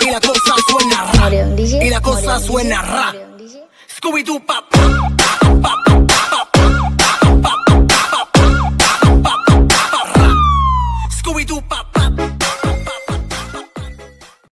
y la cosa suena ra. Y la cosa suena ra. Scooby-Doo pa pa pa pa pa